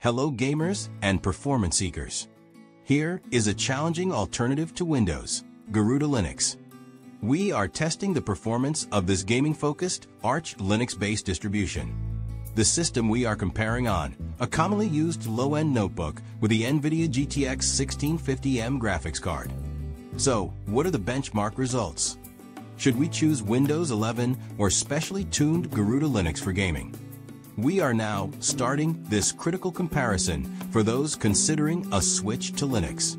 Hello gamers and performance seekers. Here is a challenging alternative to Windows, Garuda Linux. We are testing the performance of this gaming-focused Arch Linux-based distribution. The system we are comparing on, a commonly used low-end notebook with the NVIDIA GTX 1650M graphics card. So, what are the benchmark results? Should we choose Windows 11 or specially tuned Garuda Linux for gaming? We are now starting this critical comparison for those considering a switch to Linux.